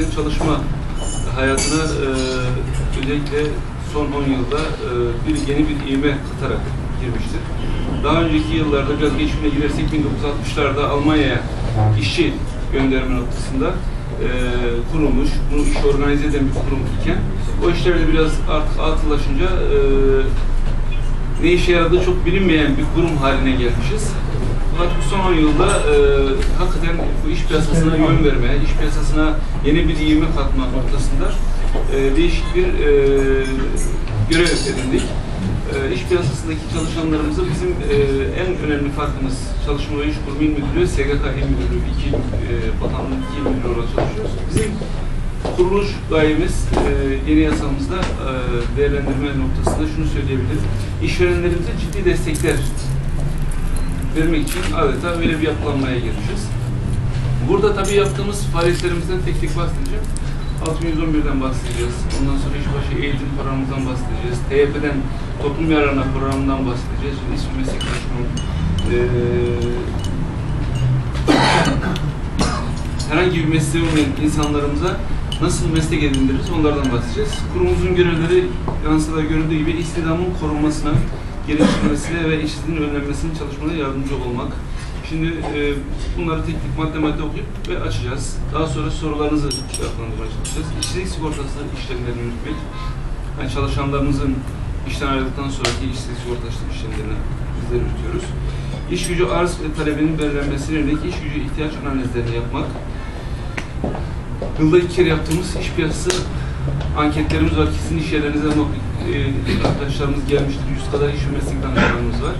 işletmelerimizin çalışma hayatına e, özellikle son 10 yılda e, bir yeni bir ivme katarak girmiştir. Daha önceki yıllarda biraz geçimine girersek 1960'larda Almanya'ya işçi gönderme noktasında e, kurulmuş, bunu iş organize eden bir kurum iken o işlerde biraz artık atıllaşınca e, ne işe yaradığı çok bilinmeyen bir kurum haline gelmişiz. Fakat bu son 10 yılda e, hakikaten bu iş piyasasına yön verme, iş piyasasına yeni bir ivme katma noktasında e, değişik bir e, görev edindik. E, iş piyasasındaki çalışanlarımızı bizim e, en önemli farkımız Çalışma ve İş Kurumu İl Müdürlüğü, SGK İl Müdürlüğü, iki e, bakanlık iki il müdürü olarak çalışıyoruz. Bizim kuruluş gayemiz e, yeni yasamızda e, değerlendirme noktasında şunu söyleyebilirim. İşverenlerimize ciddi destekler vermek için adeta öyle bir yapılanmaya girmişiz. Burada tabii yaptığımız faaliyetlerimizden tek tek bahsedeceğim. 6111'den bahsedeceğiz. Ondan sonra işbaşı eğitim programımızdan bahsedeceğiz. TYP'den toplum yararına programından bahsedeceğiz. İsmi meslektaşımın herhangi bir mesleği olmayan insanlarımıza nasıl meslek edindiririz onlardan bahsedeceğiz. Kurumumuzun görevleri yansıda görüldüğü gibi istihdamın korunmasına, geliştirilmesine ve işsizliğin önlenmesinin çalışmalarına yardımcı olmak. Şimdi e, bunları tek tek madde madde okuyup ve açacağız. Daha sonra sorularınızı cevaplandırmaya çalışacağız. İşsizlik sigortası işlemlerini yürütmek. Yani çalışanlarımızın işten ayrıldıktan sonraki işsizlik sigortası işlemlerini bizler yürütüyoruz. İş gücü arz ve talebinin belirlenmesine yönelik iş gücü ihtiyaç analizlerini yapmak. Yılda iki kere yaptığımız iş piyasası anketlerimiz var. Kesin iş yerlerinizden o, e, arkadaşlarımız gelmiştir. Yüz kadar iş meslek danışmanımız var.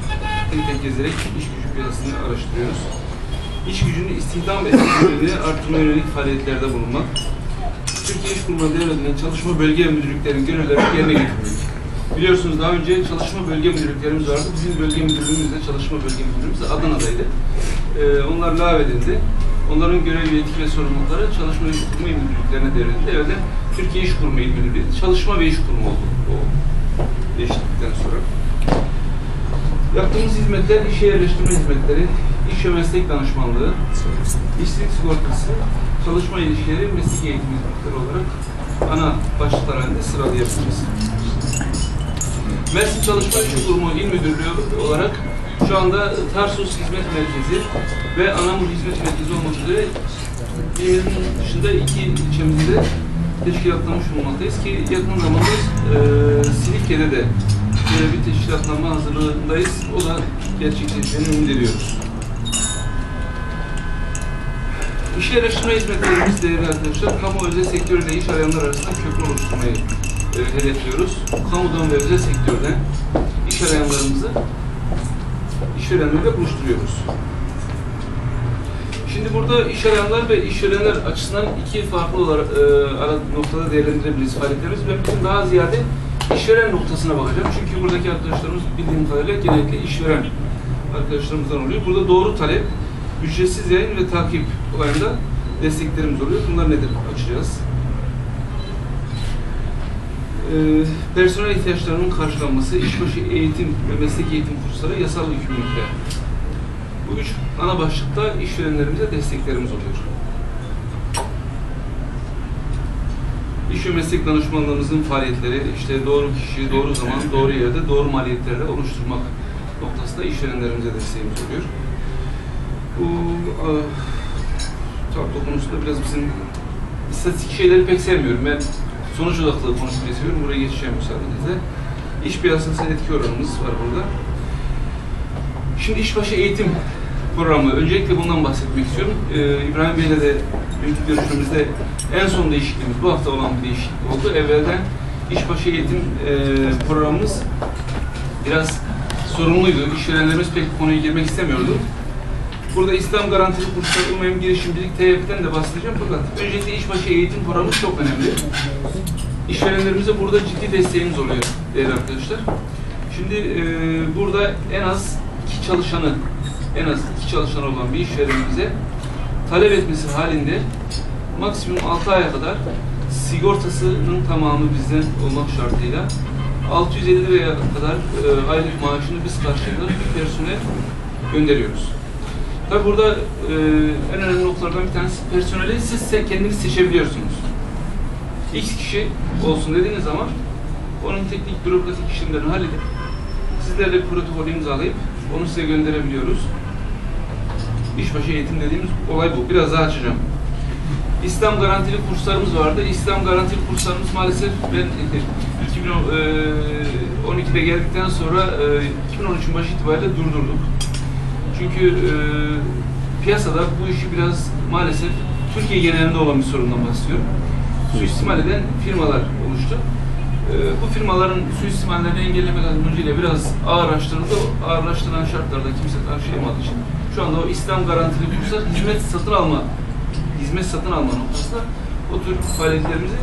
Tek tek gezerek iş gücü piyasasını araştırıyoruz. İş gücünün istihdam etkinliğini artırmaya yönelik faaliyetlerde bulunmak. Türkiye İş Kurumu'na devredilen çalışma bölge müdürlüklerinin görevlerini yerine getirmek. Biliyorsunuz daha önce çalışma bölge müdürlüklerimiz vardı. Bizim bölge müdürlüğümüz de çalışma bölge müdürlüğümüz de Adana'daydı. Ee, onlar lağvedildi. Onların görev yetki ve sorumlulukları çalışma ve iş kurumu il müdürlüklerine devredildi. Evet, Türkiye İş Kurumu il müdürlüğü, çalışma ve iş kurumu oldu o değişiklikten sonra. Yaptığımız hizmetler, işe yerleştirme hizmetleri, iş ve meslek danışmanlığı, işsizlik sigortası, çalışma ilişkileri, meslek eğitim hizmetleri olarak ana başlıklar halinde sıralayabiliriz. Mersin Çalışma İşi Kurumu İl Müdürlüğü olarak şu anda Tarsus Hizmet Merkezi ve Anamur Hizmet Merkezi olmak üzere ilimizin dışında iki ilçemizde teşkilatlamış bulunmaktayız ki yakın zamanda e, Silifke'de de böyle bir teşkilatlanma hazırlığındayız. O da gerçekleşeceğini ümit ediyoruz. İş yerleştirme hizmetlerimiz değerli arkadaşlar, kamu özel sektör ile iş arayanlar arasında köprü oluşturmayı e, hedefliyoruz. Kamudan ve özel sektörden iş arayanlarımızı işverenlerle buluşturuyoruz. Şimdi burada iş arayanlar ve işverenler açısından iki farklı olarak e, noktada değerlendirebiliriz faaliyetlerimiz. Ben bugün daha ziyade işveren noktasına bakacağım. Çünkü buradaki arkadaşlarımız bildiğim kadarıyla genellikle işveren arkadaşlarımızdan oluyor. Burada doğru talep, ücretsiz yayın ve takip olayında desteklerimiz oluyor. Bunlar nedir? Açacağız. Ee, personel ihtiyaçlarının karşılanması, işbaşı eğitim ve meslek eğitim kursları, yasal yükümlülükler. Bu üç ana başlıkta işverenlerimize desteklerimiz oluyor. İş ve meslek danışmanlığımızın faaliyetleri, işte doğru kişi, doğru zaman, doğru yerde, doğru maliyetlerle oluşturmak noktasında işverenlerimize desteğimiz oluyor. Bu tablo konusunda biraz bizim istatistik şeyleri pek sevmiyorum. Ben sonuç odaklı konuşmayı seviyorum. Buraya geçeceğim müsaadenizle. İş piyasası etki oranımız var burada. Şimdi işbaşı eğitim programı. Öncelikle bundan bahsetmek istiyorum. Ee, İbrahim Bey'le de dünkü görüşmemizde en son değişikliğimiz bu hafta olan bir değişiklik oldu. Evvelden işbaşı eğitim e, programımız biraz sorumluydu. İşverenlerimiz pek konuya girmek istemiyordu. Burada İslam garantili kurslar, umum girişimcilik, TYF'den de bahsedeceğim fakat öncelikle işbaşı eğitim programı çok önemli. İşverenlerimize burada ciddi desteğimiz oluyor değerli arkadaşlar. Şimdi e, burada en az iki çalışanı, en az iki çalışan olan bir işverenimize talep etmesi halinde maksimum 6 aya kadar sigortasının tamamı bizden olmak şartıyla 650 liraya kadar e, aylık maaşını biz karşılayarak bir personel gönderiyoruz. Tabi burada e, en önemli noktalardan bir tanesi personeli siz kendiniz seçebiliyorsunuz. X kişi olsun dediğiniz zaman onun teknik bürokratik işlemlerini halledip sizlerle bir protokol imzalayıp onu size gönderebiliyoruz. İşbaşı eğitim dediğimiz olay bu. Biraz daha açacağım. İslam garantili kurslarımız vardı. İslam garantili kurslarımız maalesef ben 2012'de geldikten sonra 2013'ün başı itibariyle durdurduk. Çünkü e, piyasada bu işi biraz maalesef Türkiye genelinde olan bir sorundan bahsediyorum. Suistimal eden firmalar oluştu. E, bu firmaların suistimallerini engellemek amacıyla biraz ağırlaştırıldı. O ağırlaştırılan şartlarda kimse karşılayamadığı için şu anda o İslam garantili kurslar hizmet satın alma hizmet satın alma noktasında o tür faaliyetlerimizi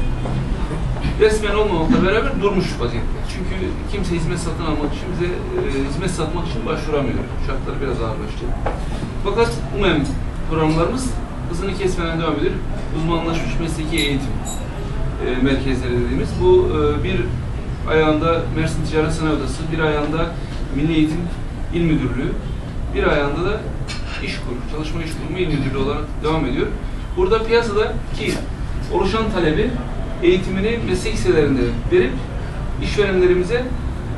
resmen olmamakla beraber durmuş vaziyette. Çünkü kimse hizmet satın almak için bize e, hizmet satmak için başvuramıyor. Şartları biraz ağırlaştı. Fakat UMEM programlarımız hızını kesmeden devam ediyor. Uzmanlaşmış mesleki eğitim e, merkezleri dediğimiz. Bu e, bir ayağında Mersin Ticaret Sanayi Odası, bir ayağında Milli Eğitim İl Müdürlüğü, bir ayağında da İşkur, Çalışma İş Kurumu İl Müdürlüğü olarak devam ediyor. Burada piyasada ki oluşan talebi eğitimini meslek liselerinde verip işverenlerimize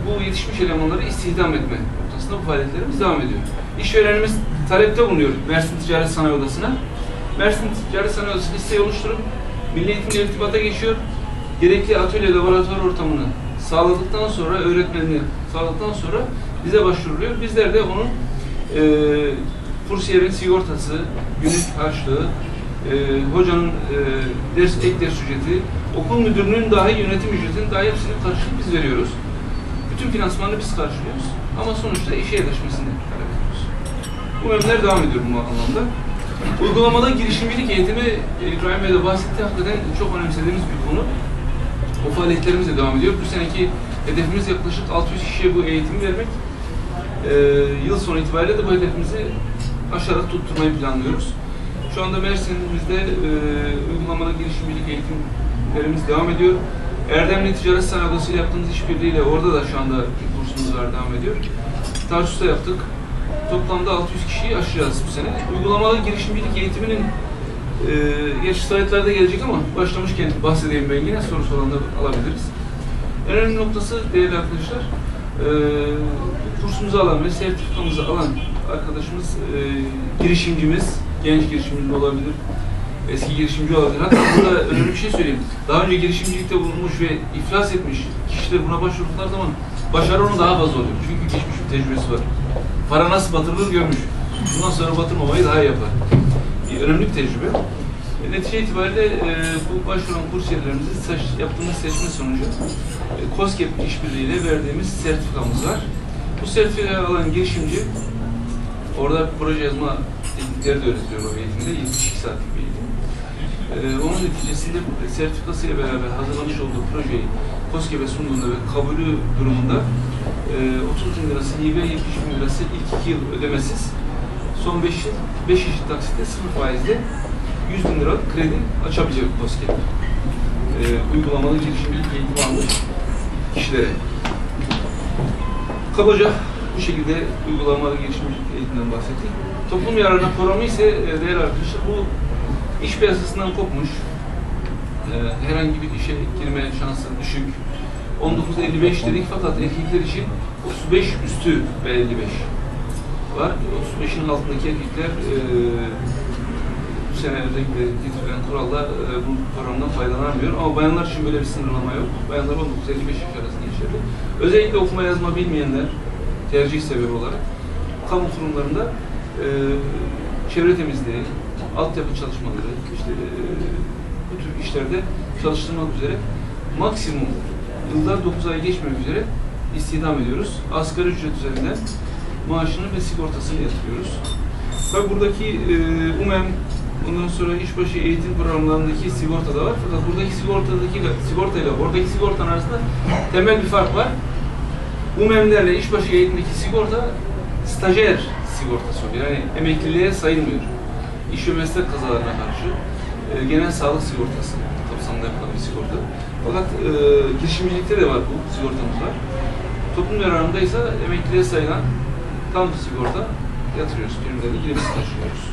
bu yetişmiş elemanları istihdam etme noktasında bu faaliyetlerimiz devam ediyor. İşverenimiz talepte bulunuyor Mersin Ticaret Sanayi Odası'na. Mersin Ticaret Sanayi Odası listeyi oluşturup Milli Eğitimle irtibata geçiyor. Gerekli atölye, laboratuvar ortamını sağladıktan sonra, öğretmenliği sağladıktan sonra bize başvuruluyor. Bizler de onun e, kursiyerin sigortası, günlük harçlığı, e, hocanın e, ders, ek ders ücreti, okul müdürünün dahi yönetim ücretini dahi hepsini karşılık biz veriyoruz. Bütün finansmanını biz karşılıyoruz. Ama sonuçta işe yerleşmesini talep ediyoruz. Bu memler devam ediyor bu anlamda. Uygulamada girişimcilik eğitimi e, İbrahim Bey de bahsetti. Hakikaten çok önemsediğimiz bir konu. O faaliyetlerimiz de devam ediyor. Bu seneki hedefimiz yaklaşık 600 kişiye bu eğitimi vermek. Ee, yıl sonu itibariyle de bu hedefimizi aşarak tutturmayı planlıyoruz. Şu anda Mersin'imizde e, uygulamalı girişimcilik eğitimlerimiz devam ediyor. Erdemli Ticaret Sanayi Odası ile yaptığımız işbirliğiyle orada da şu anda kursumuz var devam ediyor. Tarsus'ta yaptık. Toplamda 600 kişiyi aşacağız bu sene. Uygulamalı girişimcilik eğitiminin e, gerçi slaytlarda gelecek ama başlamışken bahsedeyim ben yine soru soranları alabiliriz. En önemli noktası değerli arkadaşlar, e, kursumuzu alan ve sertifikamızı alan arkadaşımız, e, girişimcimiz, genç girişimci olabilir, eski girişimci olabilir. Hatta burada önemli bir şey söyleyeyim. Daha önce girişimcilikte bulunmuş ve iflas etmiş kişiler buna başvurdukları zaman başarı onun daha fazla oluyor. Çünkü geçmiş bir tecrübesi var. Para nasıl batırılır görmüş. Bundan sonra batırmamayı daha iyi yapar. Bir önemli bir tecrübe. E, netice itibariyle e, bu başvuran kursiyerlerimizi seç, yaptığımız seçme sonucu e, COSGAP işbirliğiyle verdiğimiz sertifikamız var. Bu sertifikayı alan girişimci orada proje yazma teknikleri de öğretiliyor o eğitimde. 72 saatlik. Ee, onun neticesinde sertifikasıyla beraber hazırlamış olduğu projeyi COSGAP'e sunduğunda ve kabulü durumunda e, 30 bin lirası hibe, 70 bin lirası ilk 2 yıl ödemesiz son 5 yıl 5 eşit taksitte 0 faizle 100 bin liralık kredi açabilecek COSGAP. Ee, uygulamalı girişimcilik eğitimi almış kişilere. Kabaca bu şekilde uygulamalı girişimcilik eğitimden bahsettik. Toplum yararına programı ise e, değerli arkadaşlar bu iş piyasasından kopmuş. E, herhangi bir işe girme şansı düşük. 19.55 dedik fakat erkekler için 35 üstü ve 55 var. 35'in altındaki erkekler e, bu sene özellikle getirilen kuralda e, bu programdan faydalanamıyor. Ama bayanlar için böyle bir sınırlama yok. Bayanlar 19-55 yaş arasında geçerli. Özellikle okuma yazma bilmeyenler tercih sebebi olarak kamu kurumlarında çevre temizliği, altyapı çalışmaları, işte e, bu tür işlerde çalıştırmak üzere maksimum yılda 9 ay geçmemek üzere istihdam ediyoruz. Asgari ücret üzerinden maaşını ve sigortasını yatırıyoruz. Ve buradaki e, UMEM, ondan sonra işbaşı eğitim programlarındaki sigorta da var. Fakat buradaki sigortadaki sigortayla oradaki sigortanın arasında temel bir fark var. UMEM'lerle işbaşı eğitimdeki sigorta stajyer sigortası oluyor. Yani emekliliğe sayılmıyor. İş ve meslek kazalarına karşı e, genel sağlık sigortası kapsamında yapılan bir sigorta. Fakat e, girişimcilikte de var bu sigortamız var. Toplum yararında ise emekliliğe sayılan tam sigorta yatırıyoruz. Primlerini girimizi taşıyoruz.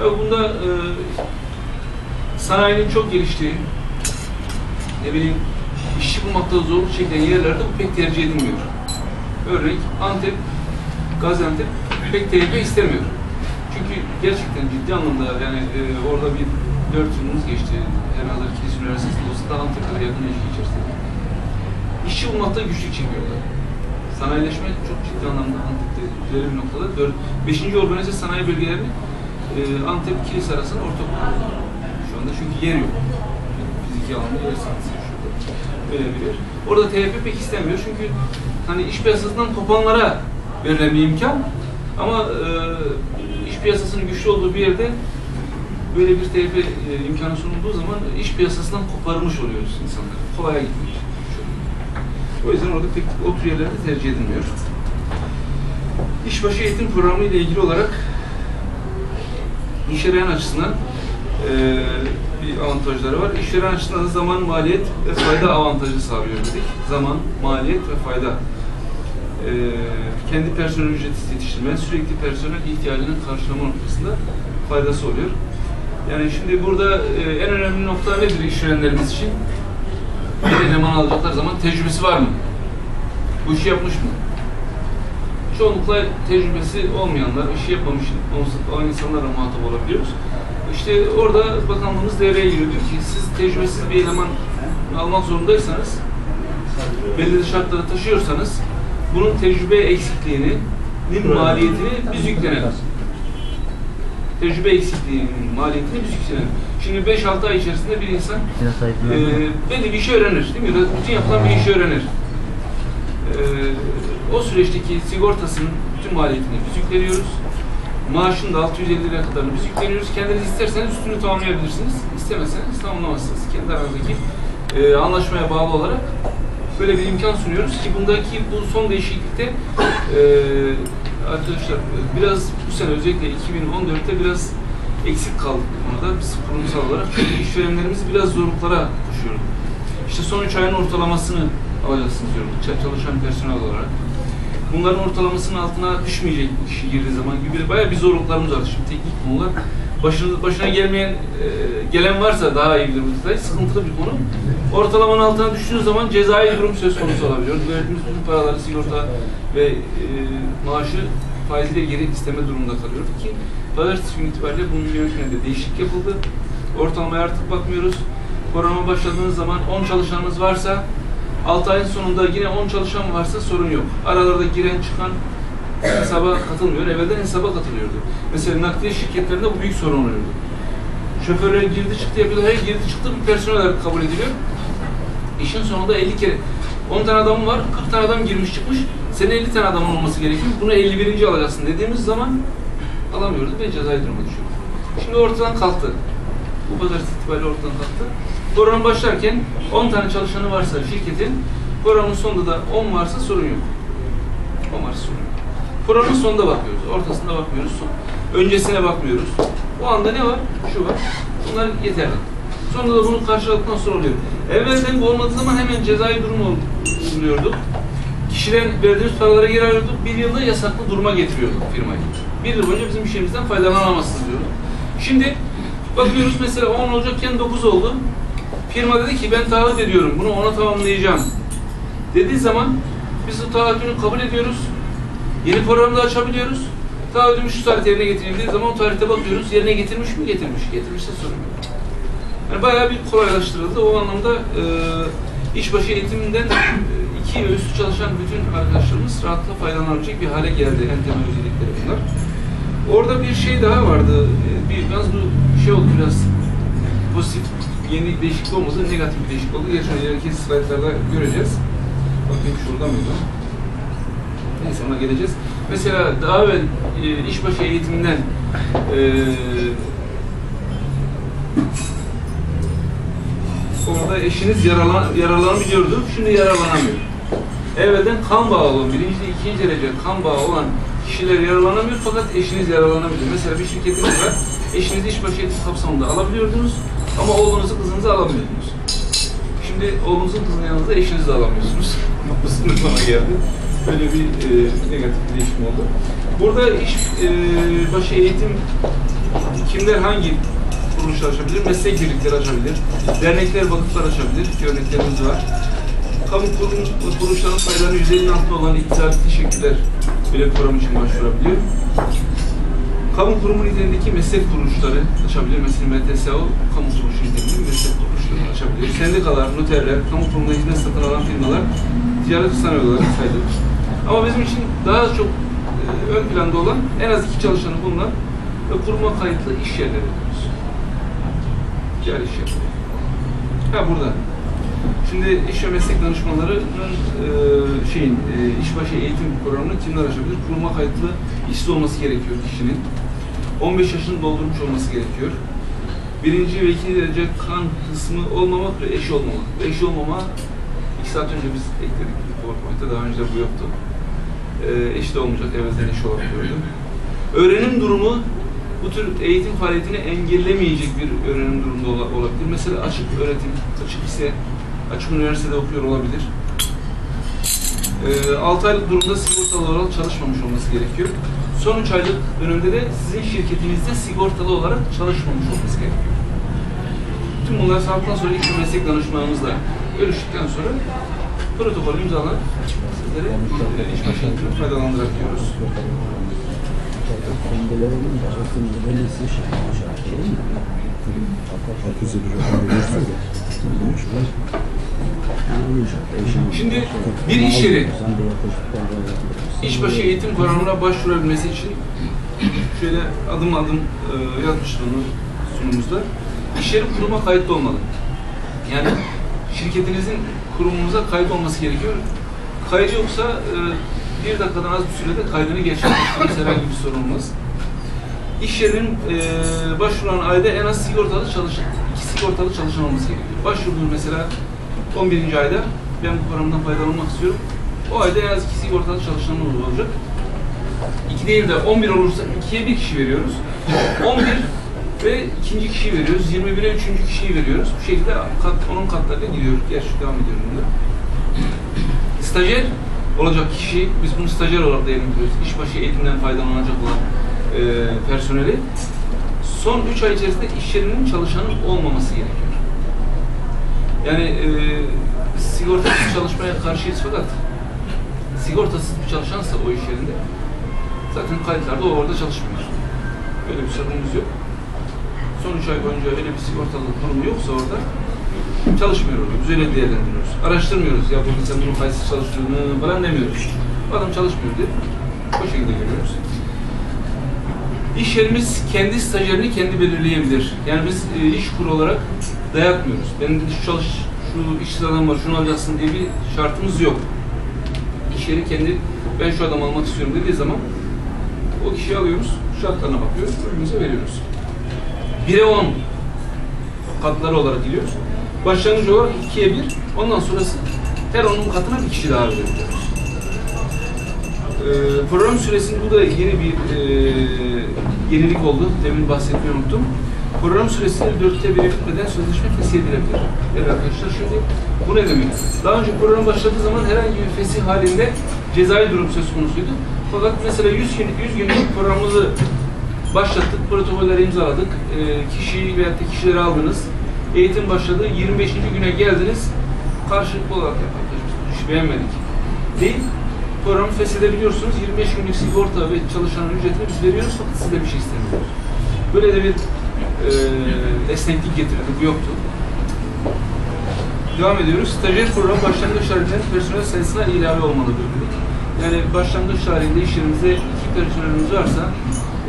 Ve bunda e, sanayinin çok geliştiği, ne bileyim işçi bulmakta zorluk çeken yerlerde bu pek tercih edilmiyor. Örnek Antep, Gaziantep pek TYP istemiyor. Çünkü gerçekten ciddi anlamda yani e, orada bir dört yılımız geçti. Herhalde Kilis Üniversitesi'nde olsa da Antep'te yakın ilişki içerisinde. İşçi bulmakta güçlük çekiyorlar. Sanayileşme çok ciddi anlamda Antep'te ileri bir noktada. Dört, beşinci organize sanayi bölgelerini e, Antep Kilis arasında ortak şu anda çünkü yer yok. Fiziki alanda yer sahnesi şurada. Yer. Orada TYP pek istenmiyor çünkü hani iş piyasasından kopanlara verilen bir imkan ama e, piyasasının güçlü olduğu bir yerde böyle bir TYP e, imkanı sunulduğu zaman iş piyasasından koparılmış oluyoruz insanlar. Kolaya gitmiyor. O yüzden orada pek o tür yerlerde tercih edilmiyor. İşbaşı eğitim programı ile ilgili olarak işveren açısından eee bir avantajları var. İşveren açısından da zaman, maliyet ve fayda avantajı sağlıyor dedik. Zaman, maliyet ve fayda. Eee, kendi personel ücreti yetiştirme, sürekli personel ihtiyacını karşılama noktasında faydası oluyor. Yani şimdi burada eee, en önemli nokta nedir işverenlerimiz için? Bir eleman alacaklar zaman tecrübesi var mı? Bu işi yapmış mı? çoğunlukla tecrübesi olmayanlar, işi yapmamış o insanlarla muhatap olabiliyoruz. İşte orada bakanlığımız devreye giriyor. Diyor ki siz tecrübesiz bir eleman almak zorundaysanız, belirli şartları taşıyorsanız, bunun tecrübe eksikliğinin maliyetini biz yüklenelim. Tecrübe eksikliğinin maliyetini biz yüklenelim. Şimdi 5-6 ay içerisinde bir insan e, belli bir işi öğrenir, değil mi? Rutin yapılan bir işi öğrenir. E, o süreçteki sigortasının bütün maliyetini biz yükleniyoruz. Maaşını da 650 lira kadarını biz yükleniyoruz. Kendiniz isterseniz üstünü tamamlayabilirsiniz. İstemezseniz tamamlamazsınız. Kendi aranızdaki e, anlaşmaya bağlı olarak böyle bir imkan sunuyoruz ki bundaki bu son değişiklikte e, arkadaşlar e, biraz bu sene özellikle 2014'te biraz eksik kaldık bu konuda. Biz kurumsal olarak işverenlerimiz biraz zorluklara düşüyordu. İşte son 3 ayın ortalamasını alacaksınız diyorum çalışan personel olarak. Bunların ortalamasının altına düşmeyecek bu kişi girdiği zaman gibi bayağı bir zorluklarımız var. Şimdi teknik konular. Başına, başına gelmeyen, e, gelen varsa daha iyi bilir bu. Sıkıntılı bir konu. Ortalamanın altına düştüğünüz zaman cezai durum söz konusu olabiliyor. Verdiğimiz bütün paraları sigorta ve e, maaşı faizle geri isteme durumunda kalıyor ki pazartesi günü itibariyle bunun yönetiminde değişiklik yapıldı. Ortalamaya artık bakmıyoruz. Programa başladığınız zaman 10 çalışanınız varsa 6 ayın sonunda yine 10 çalışan varsa sorun yok. Aralarda giren çıkan hesaba katılmıyor. Evvelden hesaba katılıyordu. Mesela nakliye şirketlerinde bu büyük sorun oluyordu. Şoförler girdi çıktı yapıyordu. Hayır girdi çıktı bir personel olarak kabul ediliyor. İşin sonunda 50 kere 10 tane adam var, 40 tane adam girmiş çıkmış. Senin 50 tane adamın olması gerekiyor. Bunu 51. alacaksın dediğimiz zaman alamıyordu ve cezai duruma düşüyordu. Şimdi ortadan kalktı. Bu pazartesi itibariyle ortadan kalktı. Program başlarken 10 tane çalışanı varsa şirketin, programın sonunda da 10 varsa sorun yok. 10 varsa sorun yok. Programın sonunda bakıyoruz, ortasında bakmıyoruz, son. öncesine bakmıyoruz. O anda ne var? Şu var. Bunlar yeterli. Sonra da bunu karşıladıktan sonra oluyor. Evvelden bu olmadığı zaman hemen cezai durum oluyordu. Kişiden verdiğimiz paralara geri alıyorduk. Bir yılda yasaklı duruma getiriyorduk firmayı. Bir yıl boyunca bizim işimizden faydalanamazsınız diyorduk. Şimdi bakıyoruz mesela 10 olacakken 9 oldu. Firma dedi ki ben taahhüt ediyorum, bunu ona tamamlayacağım. Dediği zaman biz o taahhütünü kabul ediyoruz. Yeni programda açabiliyoruz. Taahhütümü şu tarihte yerine getireyim dediği zaman o tarihte bakıyoruz. Yerine getirmiş mi? Getirmiş. Getirmişse sorun yok. Yani bayağı bir kolaylaştırıldı. O anlamda e, işbaşı eğitiminden e, iki üstü çalışan bütün arkadaşlarımız rahatlıkla faydalanabilecek bir hale geldi. En temel özellikleri bunlar. Orada bir şey daha vardı. E, bir, biraz bu şey oldu biraz pozitif yeni değişiklik olmadı, negatif bir değişiklik oldu. Gerçi ileriki slaytlarda göreceğiz. Bakayım şurada mıydı? Neyse ona geleceğiz. Mesela daha evvel e, işbaşı eğitiminden e, orada eşiniz yaralan, yararlanabiliyordu, şimdi yararlanamıyor. Evvelden kan bağı olan, birinci, ikinci derece kan bağı olan kişiler yararlanamıyor fakat eşiniz yararlanabiliyor. Mesela bir şirketiniz var, eşinizi işbaşı eğitim kapsamında alabiliyordunuz ama oğlunuzu, kızınızı alamıyordunuz. Şimdi oğlunuzun kızının yanınızda eşinizi de alamıyorsunuz. Bu sınır bana geldi. Böyle bir e, negatif bir değişim oldu. Burada iş e, başı eğitim kimler hangi kuruluşlar açabilir, meslek birlikleri açabilir, dernekler, vakıflar açabilir ki örneklerimiz var. Kamu kurum ve kuruluşların faydaları yüzeyinin altında olan iktisadi teşekkürler bile program için başvurabiliyor. Kamu kurumu niteliğindeki meslek kuruluşları açabilir. Mesela MTSO, kamu kuruluşu niteliğinde meslek kuruluşları açabilir. Sendikalar, noterler, kamu kurumunda hizmet satın alan firmalar ticaret sanayi olarak sayılır. Ama bizim için daha çok e, ön planda olan en az iki çalışanı bulunan ve kuruma kayıtlı iş yerleri diyoruz. Ticari iş yerleri. Ha burada. Şimdi iş ve meslek danışmanlarının e, şeyin e, işbaşı eğitim programını kimler açabilir? Kuruma kayıtlı işsiz olması gerekiyor kişinin. 15 yaşını doldurmuş olması gerekiyor. Birinci ve ikinci derece kan kısmı olmamak ve eşi olmamak. Eşi olmama iki saat önce biz ekledik PowerPoint'te. Daha önce bu yoktu. E, eşi de olmayacak. Evvelden eşi olarak gördüm. Öğrenim durumu bu tür eğitim faaliyetini engellemeyecek bir öğrenim durumunda ola- olabilir. Mesela açık öğretim, açık ise açık üniversitede okuyor olabilir. Ee, 6 aylık durumda sigortalı olarak çalışmamış olması gerekiyor. Son 3 aylık dönemde de sizin şirketinizde sigortalı olarak çalışmamış olması gerekiyor. Tüm bunlar sağlıktan sonra ilk meslek danışmanımızla görüştükten sonra protokol imzalanıp e, iş başlatını faydalandırarak diyoruz. Şimdi bir iş yeri. İşbaşı eğitim programına başvurabilmesi için şöyle adım adım e, onu sunumumuzda. İş yeri kuruma kayıtlı olmalı. Yani şirketinizin kurumumuza kayıt olması gerekiyor. Kaydı yoksa e, bir dakikadan az bir sürede kaydını gerçekleştirmesi herhangi bir sorun olmaz. İş yerinin e, başvuran ayda en az sigortalı çalışan, iki sigortalı çalışan olması gerekiyor. Başvurduğun mesela 11. ayda ben bu programdan faydalanmak istiyorum. O ayda en az iki sigortalı çalışanımız olacak. İki değil de 11 olursa ikiye bir kişi veriyoruz. 11 ve ikinci kişiyi veriyoruz. 21'e üçüncü kişiyi veriyoruz. Bu şekilde kat, onun katlarıyla gidiyor. Gerçi devam ediyor bunda. Stajyer olacak kişi, biz bunu stajyer olarak değerlendiriyoruz. İşbaşı eğitimden faydalanacak olan e, personeli son 3 ay içerisinde iş yerinin çalışanı olmaması gerekiyor. Yani e, sigortasız çalışmaya karşıyız fakat sigortasız bir çalışansa o iş yerinde zaten kayıtlarda o orada çalışmıyor. Böyle bir sorunumuz yok. Son 3 ay boyunca öyle bir sigortalı durumu yoksa orada çalışmıyor orada. Biz öyle değerlendiriyoruz. Araştırmıyoruz. Ya bu insan bunun kayıtsız çalıştığını falan demiyoruz. Adam çalışmıyor diye o şekilde görüyoruz. İş yerimiz kendi stajyerini kendi belirleyebilir. Yani biz e, iş kuru olarak dayatmıyoruz. Benim de şu çalış, şu işsiz adam var, şunu alacaksın diye bir şartımız yok. İş yeri kendi, ben şu adam almak istiyorum dediği zaman o kişiyi alıyoruz, şartlarına bakıyoruz, ürünümüze veriyoruz. 1'e 10 katları olarak gidiyoruz. Başlangıç olarak 2'ye 1, ondan sonrası her onun katına bir kişi daha veriyoruz. Ee, program süresinde bu da yeni bir e, yenilik oldu. Demin bahsetmeyi unuttum. Program süresinde dörtte biri bitmeden sözleşme fesih edilebilir. Evet arkadaşlar şimdi bu ne demek? Daha önce program başladığı zaman herhangi bir fesih halinde cezai durum söz konusuydu. Fakat mesela 100 gün 100 günlük programımızı başlattık, protokolleri imzaladık, e, kişiyi veya da kişileri aldınız. Eğitim başladı, 25. güne geldiniz. Karşılıklı olarak ya arkadaş biz bu işi beğenmedik. Değil, programı feshedebiliyorsunuz. 25 günlük sigorta ve çalışanın ücretini biz veriyoruz fakat siz de bir şey istemiyoruz. Böyle de bir e, esneklik getirdi, bu yoktu. Devam ediyoruz. Stajyer program başlangıç tarihinde personel sayısına ilave olmalı dedik. Yani başlangıç tarihinde iş yerimizde iki personelimiz varsa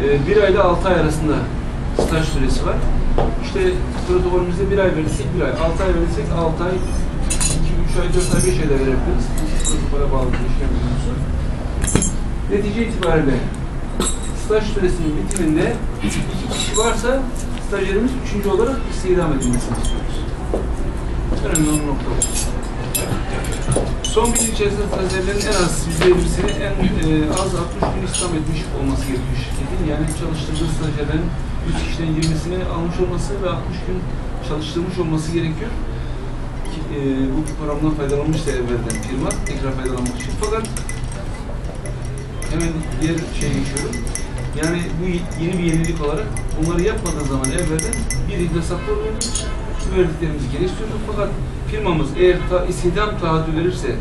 e, bir ayla altı ay arasında staj süresi var. İşte protokolümüzde bir ay verirsek bir ay, altı ay verirsek altı ay, iki, üç ay, dört ay, beş ay da verebiliriz. Protokole bağlı bir işlem konusu. Netice itibariyle staj süresinin bitiminde iki kişi varsa stajyerimiz üçüncü olarak istihdam edilmesini istiyoruz. Önemli olan nokta bu. Son bir yıl içerisinde stajyerlerin en az %50'sini en e, az 60 gün istihdam etmiş olması gerekiyor şirketin. Yani çalıştırdığı stajyerlerin 100 kişiden 20'sini almış olması ve 60 gün çalıştırmış olması gerekiyor. Ki, e, bu programdan faydalanmıştı evvelden firma tekrar faydalanmak için. Fakat hemen diğer şeye geçiyorum. Yani bu yeni bir yenilik olarak bunları yapmadığı zaman evvelden bir hesapta oluyordu. Verdiklerimizi geri fakat firmamız eğer ta, istihdam taahhüdü verirse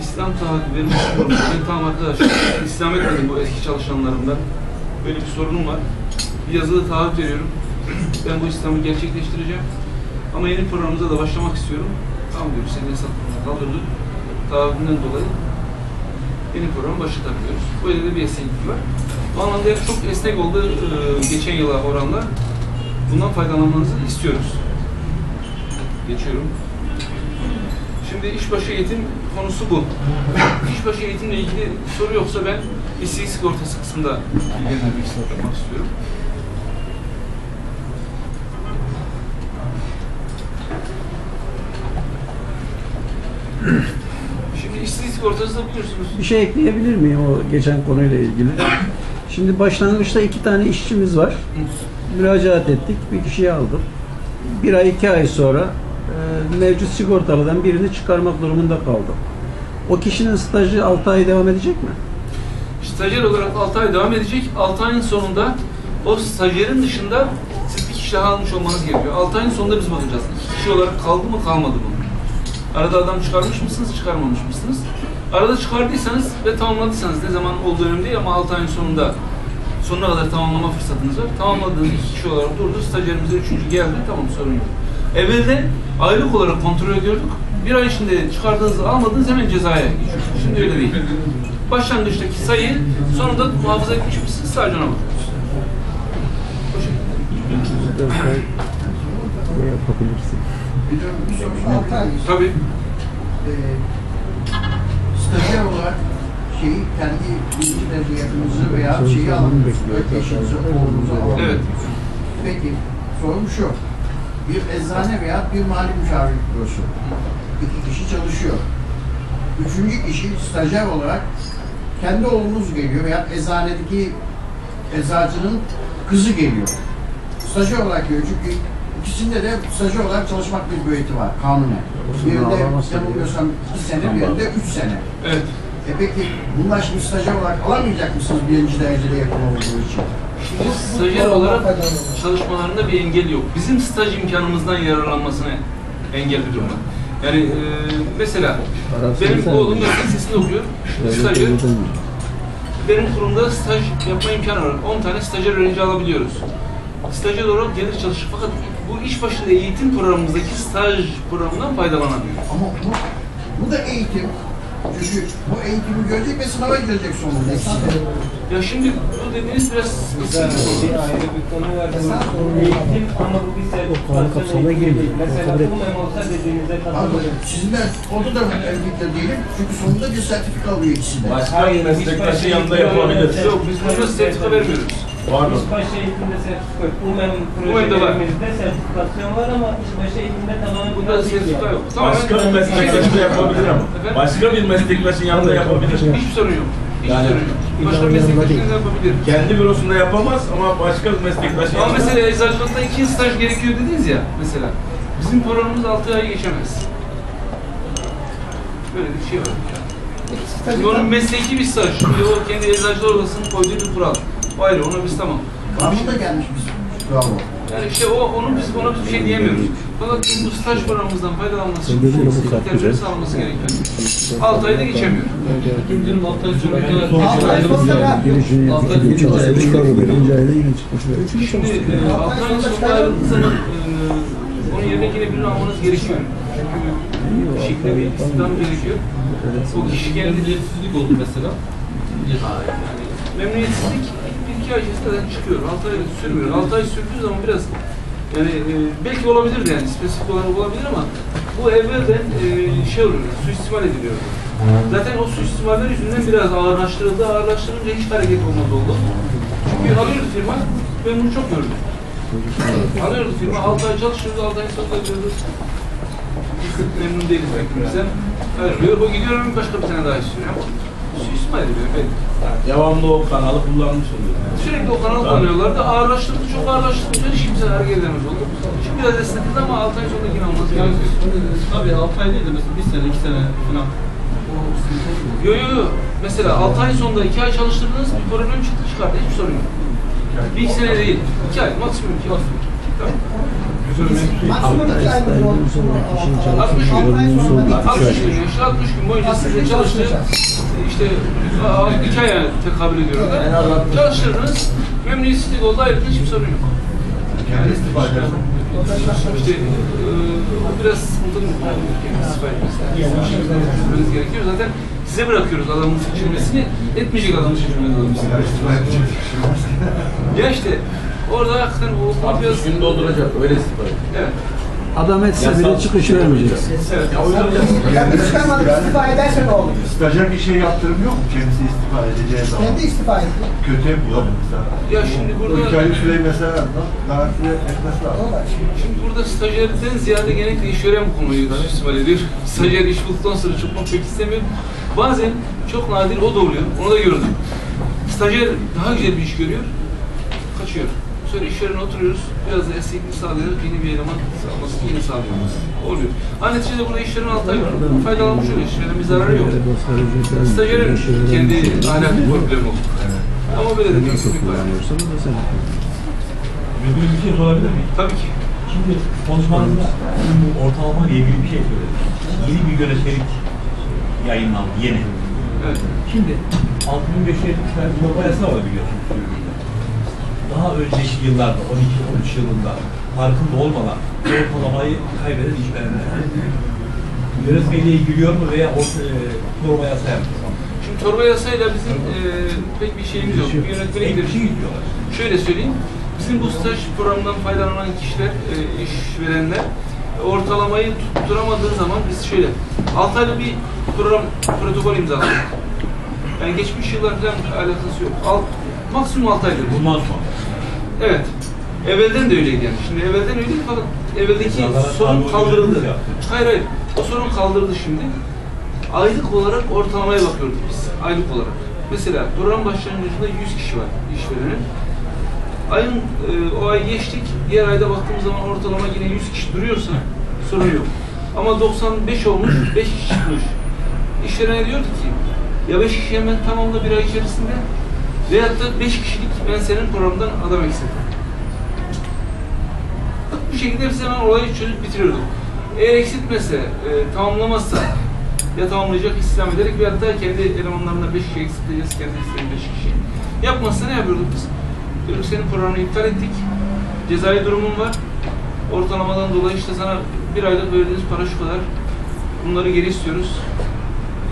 İslam taahhüdü vermiş durumda. Ben tamam arkadaşlar İslam etmedim bu eski çalışanlarımdan. Böyle bir sorunum var. Bir yazılı taahhüt veriyorum. Ben bu İslam'ı gerçekleştireceğim. Ama yeni programımıza da başlamak istiyorum. Tamam diyor, senin hesaplarına kaldırdık. Taahhüdünden dolayı yeni programı başlatabiliyoruz. Böyle de bir esneklik var. Bu anlamda çok esnek oldu e, geçen yıla oranla. Bundan faydalanmanızı istiyoruz. Geçiyorum. Şimdi işbaşı eğitim konusu bu. İşbaşı eğitimle ilgili soru yoksa ben işsizlik sigortası kısmında ilgilenmek istiyorum. Şimdi işsizlik sigortası da biliyorsunuz. Bir şey ekleyebilir miyim o geçen konuyla ilgili? Şimdi başlangıçta iki tane işçimiz var. Müracaat ettik, bir kişiyi aldım. Bir ay, iki ay sonra e, mevcut sigortalıdan birini çıkarmak durumunda kaldım. O kişinin stajı 6 ay devam edecek mi? Stajyer olarak 6 ay devam edecek. 6 ayın sonunda o stajyerin dışında siz bir kişi daha almış olmanız gerekiyor. 6 ayın sonunda biz bakacağız. İki kişi olarak kaldı mı kalmadı mı? Arada adam çıkarmış mısınız, çıkarmamış mısınız? Arada çıkardıysanız ve tamamladıysanız ne zaman olduğu önemli değil ama 6 ayın sonunda sonuna kadar tamamlama fırsatınız var. Tamamladığınız iki kişi olarak durdu. Stajyerimize üçüncü geldi. Tamam sorun yok. Evvelde aylık olarak kontrol ediyorduk. Bir ay içinde çıkardığınızı almadınız hemen cezaya geçiyorsunuz. Şimdi öyle değil. Başlangıçtaki sayı sonunda muhafaza etmiş misiniz? Sadece ona bakıyoruz. Ne yapabilirsin? Tabii. stajyer olarak şeyi kendi birinci yakınınızı veya şeyi sormanı alabiliyorsunuz. bekliyor. Eşinizi, oğlunuzu Evet. alabiliyorsunuz. Peki sorum şu. Bir eczane veya bir mali müşavirlik bürosu. İki kişi çalışıyor. Üçüncü kişi stajyer olarak kendi oğlunuz geliyor veya eczanedeki eczacının kızı geliyor. Stajyer olarak geliyor çünkü ikisinde de stajyer olarak çalışmak bir boyutu var kanunen. Birinde yanılmıyorsam iki sene, birinde üç sene. Evet. E peki bunlar şimdi stajyer olarak alamayacak mısınız birinci derecede yakın olduğu için? Şimdi stajyer olarak çalışmalarında bir engel yok. Bizim staj imkanımızdan yararlanmasına engel bir durum var. Yani e, mesela Arası benim oğlum meslek lisesinde okuyor. Stajyer. Benim kurumda staj yapma imkanı var. 10 tane stajyer öğrenci alabiliyoruz. Stajyer olarak gelir çalışır. Fakat bu iş başında eğitim programımızdaki staj programından faydalanamıyor. Ama bu, bu da eğitim. Çünkü bu eğitimi görecek ve sınava girecek sonunda. Ya şimdi bu dediğiniz biraz Güzel sıkıntı. bir ayrı bir konu var. Eğitim ama bu bir sertifikasyon eğitimi girmiyor. değil. Mesela bu mem olsa dediğinize Abi katılıyorum. sizinle orada da elbette değilim. Çünkü sonunda bir sertifika alıyor ikisi de. Başka bir meslektaşın yanında yapabilir. Yok biz burada sertifika vermiyoruz. Pardon. İşbaşı eğitimde sertifika yok. UMEM projelerimizde sertifikasyon var ama işbaşı eğitimde tamamen Bunda sertifika yok. Tamamen- Başka bir meslektaşın yapabilir ama. Efendim? Başka bir meslektaşın yanında yapabilir. Hiçbir sorun yok. Hiçbir Yani- sorun yok. Başka meslektaşınız yapabilir. Kendi bürosunda yapamaz ama başka bir meslektaşın Ama mesela eczacılıkta iki yıl staj gerekiyor dediniz ya mesela. Bizim programımız 6 ay geçemez. Böyle bir şey var. Onun mesleki bir staj. Şimdi o kendi eczacılar odasının koyduğu bir kural. Ayrı, ona biz tamam. Kanun da gelmiş biz. Bravo. Yani işte o, onun biz ona biz bir şey diyemiyoruz. Fakat bu staj programımızdan faydalanması için güzel. sağlaması gerekiyor. 6 ayda geçemiyor. Altı ay sonra ben- Birinci, ikinci çalışıyor, çıkarıyor. Birinci ayda yine çıkmış. Üçüncü Şimdi çalışıyor. e, altı ayın sonunda ayrıldığı zaman e, onun yerine yine birini almanız gerekiyor. Çünkü bir şekilde bir istihdam gerekiyor. O kişi kendi memnuniyetsizlik oldu mesela. Yani memnuniyetsizlik iki ay içerisinde çıkıyor. Altı ay sürmüyor. Altı ay sürdüğü zaman biraz yani e, belki olabilir yani spesifik olarak olabilir ama bu evvelden e, şey oluyor, suistimal ediliyor. Zaten o suistimaller yüzünden biraz ağırlaştırıldı. Ağırlaştırınca hiç hareket olmaz oldu. Çünkü alıyordu firma, ben bunu çok gördüm. Alıyordu firma, 6 ay çalışıyoruz, 6 ay sonunda diyoruz. Memnun değiliz ekibimizden. Ayrılıyor, o gidiyor başka bir tane daha istiyor. Suistimal ediliyor belki. Devamlı o kanalı kullanmış oluyor. Sürekli o kanalı kullanıyorlardı. Ağırlaştırdı, çok ağırlaştırdı. Hiç kimse hareket edemez oldu. Şimdi biraz esnetildi ama 6 ay sonra yine olması gerekiyor. Tabii 6 ay değil de mesela 1 sene, 2 sene falan Yo yo yo. Mesela 6 ay sonunda 2 ay çalıştırdınız bir problem çıktı çıkardı. Hiçbir sorun yok. Bir iki sene değil. 2 ay maksimum 2 ay. Tamam. Ay stajının sonunda kişinin çalışma 60 gün. ömrünün sonunda iki 60 ay. gün. İşte 60 gün boyunca size çalıştı. İşte 2 aya tekabül ediyor. Çalıştırdınız. Memnuniyetsizlik oldu ayrıca hiçbir sorun yok. İşte e, o biraz sıkıntılı bir konu. Kendi istifa etmesi. Düşünmeniz gerekiyor. Zaten size bırakıyoruz adamın seçilmesini. Etmeyecek adamın seçilmesi adamın Ya işte orada hakikaten o konu 60 biraz... gün dolduracak. Öyle istifa edecek. Evet. Adam etse bile çıkış vermeyeceksin. Evet. Ya uyduracaksın. Yani istifa ederse ne olur? Stajyer bir şey yaptırım yok mu? Kendisi istifa edeceği zaman. Kendi istifa etti. Kötü yok mesela. Ya şimdi Bu burada... aylık süreyi mesela daha süre etmesi lazım. Şimdi. Burada stajyerden ziyade genellikle işveren bu konuyu istismar ediyor. Stajyer iş bulduktan sonra çıkmak pek istemiyor. Bazen çok nadir o da oluyor. Onu da gördüm. Stajyer daha güzel bir iş görüyor. Kaçıyor. Sonra işverene oturuyoruz. Biraz da esneklik sağlayarak yeni bir eleman almasını yine sağlıyoruz. Oluyor. Ha neticede burada işveren altı ay faydalanmış oluyor. İşverenin bir zararı yok. Stajyerin kendi ahlaki problemi oldu. Ama böyle de bir eksiklik var. Müdürüm bir şey sorabilir miyim? Tabii ki. Şimdi konuşmanızda bu ortalama ile ilgili bir şey söylediniz. Yeni bir yönetmelik yayınlandı, yeni. Evet. Şimdi 6570'ler torba yasa var biliyorsunuz. Daha önceki yıllarda, 12-13 yılında farkında olmadan ortalamayı kaybeden işverenler. Yönetmeliğe giriyor mu veya o e, torba yasaya mı? Şimdi torba yasayla bizim e, pek bir şeyimiz yok. Bir bir şey gidiyorlar. Şöyle söyleyeyim. Bizim bu staj programından faydalanan kişiler, e, işverenler ortalamayı tutturamadığı zaman biz şöyle 6 aylık bir program protokol imzaladık. Yani geçmiş yıllar falan alakası yok. Alt, maksimum 6 aylık. Bundan sonra. Evet. Evvelden de öyleydi yani. Şimdi evvelden öyleydi fakat evveldeki Yazara sorun kaldırıldı. Hayır hayır. O sorun kaldırıldı şimdi. Aylık olarak ortalamaya bakıyorduk biz. Aylık olarak. Mesela program başlangıcında 100 kişi var işverenin. Ayın e, o ay geçtik. Diğer ayda baktığımız zaman ortalama yine 100 kişi duruyorsa sorun yok. Ama 95 olmuş, 5 kişi çıkmış. İşverene diyordu ki ya 5 kişi hemen tamamla bir ay içerisinde veyahut da 5 kişilik ben senin programdan adam eksildim. Bu şekilde biz hemen olayı çözüp bitiriyorduk. Eğer eksiltmezse, e, tamamlamazsa ya tamamlayacak istihdam ederek veyahut da kendi elemanlarına 5 kişi eksilteceğiz, kendi isteyen 5 kişi. Yapmazsa ne yapıyorduk biz? Diyorduk senin programını iptal ettik, cezai durumun var. Ortalamadan dolayı işte sana bir aylık verdiğiniz para şu kadar. Bunları geri istiyoruz.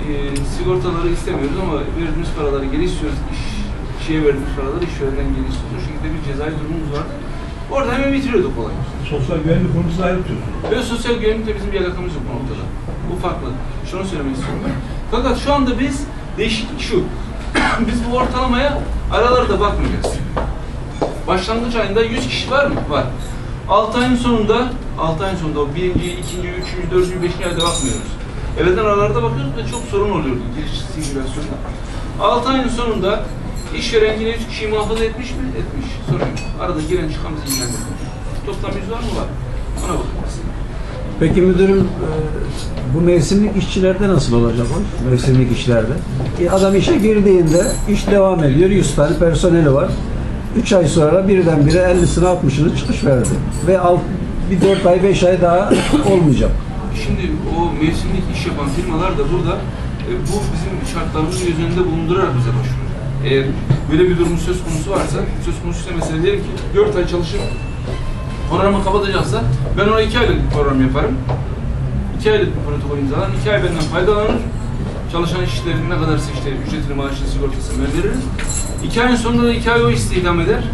E, sigortaları istemiyoruz ama verdiğimiz paraları geri istiyoruz. İş, şeye verdiğimiz paraları işverenden istiyoruz. O şekilde bir cezai durumumuz vardı. Orada hemen bitiriyorduk olayı. Sosyal güvenlik kurumunuzu ayrıtıyorsunuz. Ve sosyal güvenlikle bizim bir alakamız yok bu noktada. Bu farklı. Şunu söylemek istiyorum. Fakat şu anda biz değişiklik şu. biz bu ortalamaya aralarda bakmayacağız. Başlangıç ayında 100 kişi var mı? Var. 6 ayın sonunda 6 ayın sonunda o birinci, ikinci, üçüncü, dördüncü, beşinci ayda bakmıyoruz. Evvelden aralarda bakıyoruz ve çok sorun oluyordu giriş sirkülasyonda. 6 ayın sonunda işveren yine 100 kişiyi muhafaza etmiş mi? Etmiş. Sorun yok. Arada giren çıkan bizi. Toplam 100 var mı? Var. Ona bakıyoruz. Peki müdürüm e, bu mevsimlik işçilerde nasıl olacak o? Mevsimlik işlerde. E, adam işe girdiğinde iş devam ediyor. 100 tane personeli var. 3 ay sonra birdenbire 50'sini 60'ını çıkış verdi. Ve alt, bir 4 ay 5 ay daha olmayacak. Şimdi o mevsimlik iş yapan firmalar da burada e, bu bizim şartlarımızı göz önünde bulundurarak bize başvuruyor. Eğer böyle bir durum söz konusu varsa, söz konusu mesela diyelim ki 4 ay çalışıp programı kapatacaksa ben ona 2 aylık bir program yaparım. 2 aylık bir protokol imzalar, 2 ay benden faydalanır. Çalışan işçilerin ne kadarsa işte ücretini, maaşını, sigortasını ben veririm. 2 ayın sonunda da 2 ay o istihdam eder.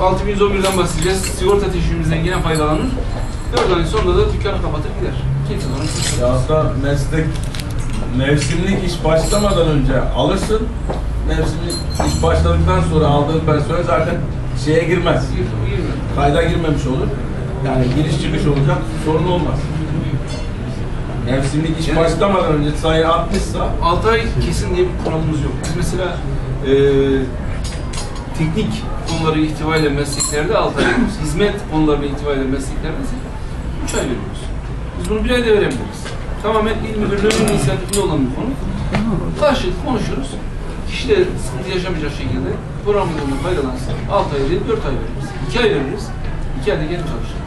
6111'den bahsedeceğiz. Sigorta teşviğimizden yine faydalanır. 4 ayın sonunda da dükkanı kapatır gider. Kimse kimse Ya aslında meslek mevsimlik iş başlamadan önce alırsın. Mevsimlik iş başladıktan sonra aldığın personel zaten şeye girmez. Kayda girmemiş olur. Yani giriş çıkış olacak, sorun olmaz. Mevsimlik iş Yani- başlamadan önce sayı artmışsa 6 ay kesin diye bir kuralımız yok. Biz mesela e, teknik konuları itibariyle mesleklerde 6 ay veriyoruz. Hizmet konuları itibariyle mesleklerde 3 ay veriyoruz. Biz bunu bir ayda verebiliriz. tamamen il müdürlüğünün inisiyatifinde olan bir konu. Karşılıklı konuşuruz. Kişi de sıkıntı yaşamayacak şekilde programından faydalansın. 6 ay değil, 4 ay veririz. 2 ay veririz. 2 ayda gelip çalışır.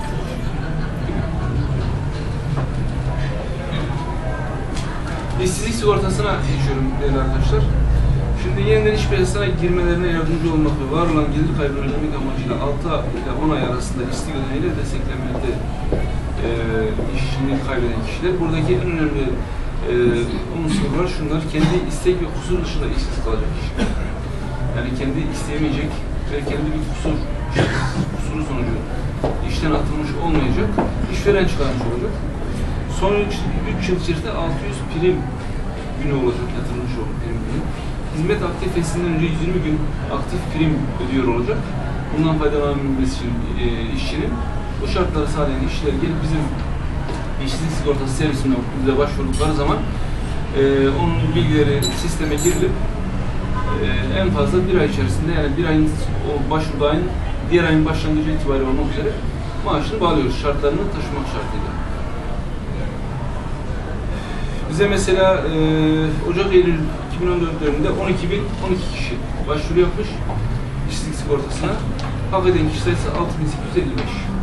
İşsizlik sigortasına geçiyorum değerli arkadaşlar. Şimdi yeniden iş piyasasına girmelerine yardımcı olmak ve var olan gelir kaybını önlemek amacıyla 6 ile 10 ay arasında istihdam ödeneğiyle desteklenmede e, işini kaybeden kişiler. Buradaki en önemli e, unsurlar şunlar. Kendi istek ve kusur dışında işsiz kalacak kişiler. Yani kendi isteyemeyecek ve kendi bir kusur, kusuru sonucu işten atılmış olmayacak, işveren çıkarmış olacak. Son 3 yıl içerisinde 600 prim günü olacak yatırılmış o prim günü. Hizmet aktifesinden önce 120 gün aktif prim ödüyor olacak. Bundan faydalanabilmesi için e, işçinin bu şartları sağlayan işçiler gelip bizim işsizlik sigortası servisine bize başvurdukları zaman e, onun bilgileri sisteme girilip e, en fazla bir ay içerisinde yani bir ayın o başvurduğu ayın diğer ayın başlangıcı itibariyle olmak üzere maaşını bağlıyoruz şartlarını taşımak şartıyla. Bize mesela e, Ocak-Eylül 2014 döneminde 12 bin 12 kişi başvuru yapmış işsizlik sigortasına. Hak eden kişi sayısı 6855.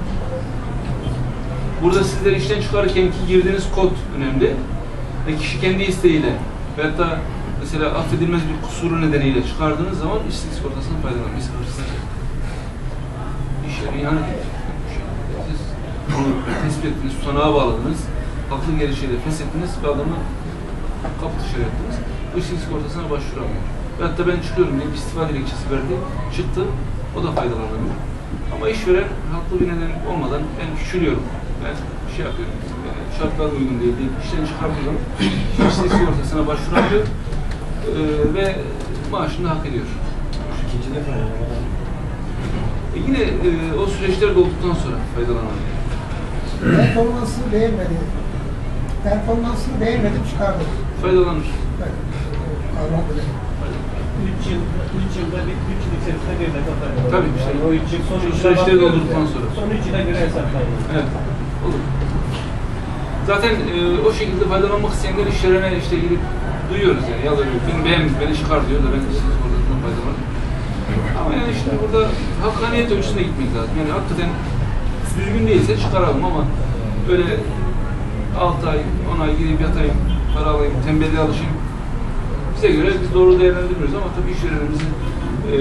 Burada sizler işten çıkarırken ki girdiğiniz kod önemli. Ve kişi kendi isteğiyle ve hatta mesela affedilmez bir kusuru nedeniyle çıkardığınız zaman işsizlik sigortasından faydalanmayı hırsız iş yeri ihanet. Siz bunu tespit ettiniz, tutanağa bağladınız, haklı gelişiyle feshettiniz ve adamı kapı dışarı ettiniz. Bu işsizlik sigortasına başvuramıyor. Ve hatta ben çıkıyorum diye istifa dilekçesi verdi, çıktı, o da faydalanamıyor. Ama işveren haklı bir neden olmadan ben küçülüyorum, ben şey yapıyorum, yani şartlar uygun değil deyip işten çıkartıyorum. İşsizlik sigortasına başvuramıyor eee ve maaşını hak ediyor. İkinci defa yani. E yine e, o süreçler dolduktan sonra faydalanamıyor. Performansını beğenmedi. Performansını beğenmedim çıkardım. Faydalanır. Evet. 3 yıl, 3 yılda bir 3 yıl içerisinde bir faydalanıyor. Tabii, işte. Yani o 3 yıl son 3 süreçleri doldurduktan sonra. Son 3 yıla göre hesaplanıyor. Evet. Olur. Zaten e, o şekilde faydalanmak isteyenler işlerine işte gidip duyuyoruz yani yalvarıyor. Beni beğenmiş, beni çıkar diyor da ben işsiz oradan faydalanırım. Ama yani işte burada hakkaniyet ölçüsünde gitmek lazım. Yani hakikaten düzgün değilse çıkaralım ama böyle 6 ay, 10 ay gidip yatayım, para alayım, tembelliğe alışayım. Bize göre biz doğru değerlendirmiyoruz ama tabii işverenimizin e,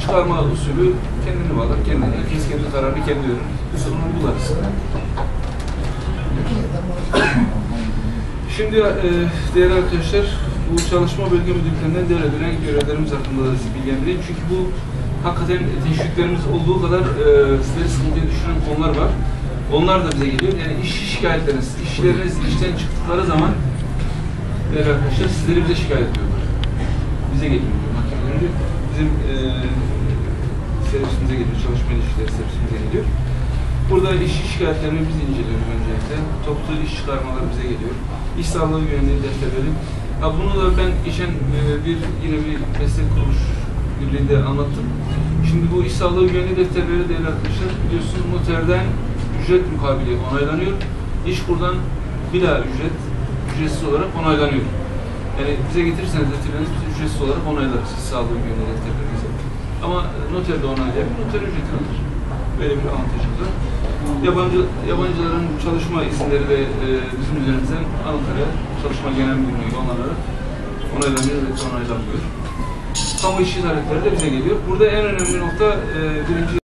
çıkarma usulü kendini bağlar, kendini, herkes kendi kararını kendi verir. Biz onu uygularız. Şimdi e, değerli arkadaşlar, bu çalışma bölge müdürlüklerinden devredilen görevlerimiz hakkında da sizi bilgilendireyim. Çünkü bu hakikaten teşviklerimiz olduğu kadar e, sizleri sıkıntıya düşüren konular var. Onlar da bize geliyor. Yani iş şikayetleriniz, işçileriniz işten çıktıkları zaman değerli arkadaşlar sizleri bize şikayet ediyorlar. Bize geliyor mahkemelerinde. Bizim e, servisimize geliyor, çalışma ilişkileri servisimize geliyor. Burada iş şikayetlerini biz inceliyoruz öncelikle. Toplu iş çıkarmaları bize geliyor. İş sağlığı güvenliği defterleri. Ha bunu da ben geçen e, bir yine bir meslek kuruluş birliğinde anlattım. Şimdi bu iş sağlığı güvenliği defterleri değerli arkadaşlar biliyorsunuz noterden ücret mukabili onaylanıyor. İş buradan bila ücret, ücretsiz olarak onaylanıyor. Yani bize getirirseniz defterlerinizi biz ücretsiz olarak onaylarız iş sağlığı güvenliği defterlerinizi. Ama noter de onaylayabilir, noter ücret alır. Böyle bir avantajımız var. Yabancı, yabancıların çalışma isimleri de e, bizim üzerimizden Ankara'ya çalışma genel müdürlüğü yollanarak onaylanıyor ve onaylanmıyor. Kamu işçi talepleri de bize geliyor. Burada en önemli nokta e, birinci